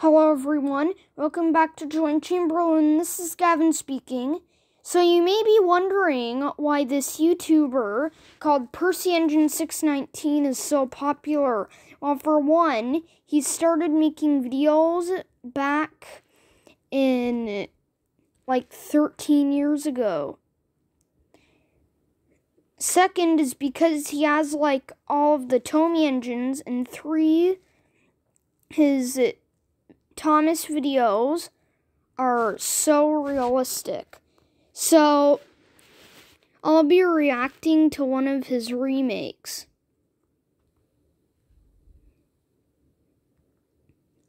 Hello, everyone. Welcome back to Join Chamberlain. This is Gavin speaking. So, you may be wondering why this YouTuber called Percy Engine 619 is so popular. Well, for one, he started making videos back in like 13 years ago. Second is because he has like all of the Tomy engines, and three, his Thomas videos are so realistic. So, I'll be reacting to one of his remakes.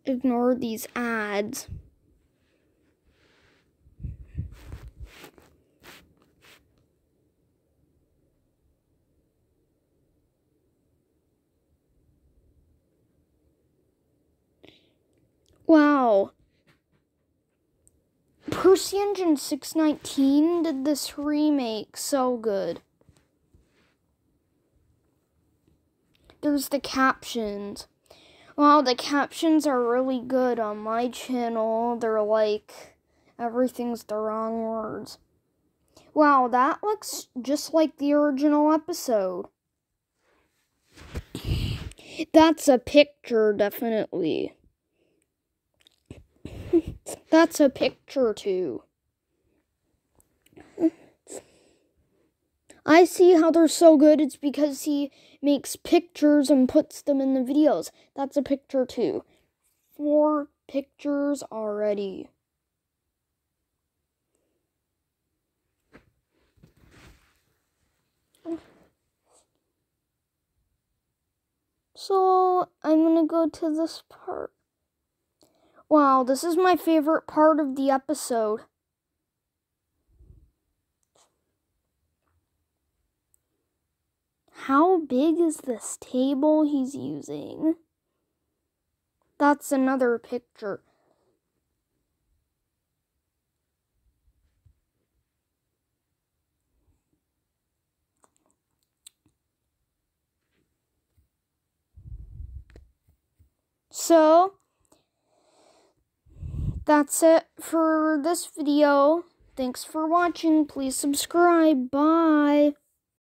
Ignore these ads. Wow. Percy Engine 619 did this remake so good. There's the captions. Wow, the captions are really good on my channel. They're like, everything's the wrong words. Wow, that looks just like the original episode. That's a picture, definitely. That's a picture too. I see how they're so good. It's because he makes pictures and puts them in the videos. That's a picture too. Four pictures already. So I'm gonna go to this part. Wow, this is my favorite part of the episode. How big is this table he's using? That's another picture. So, that's it for this video. Thanks for watching. Please subscribe. Bye.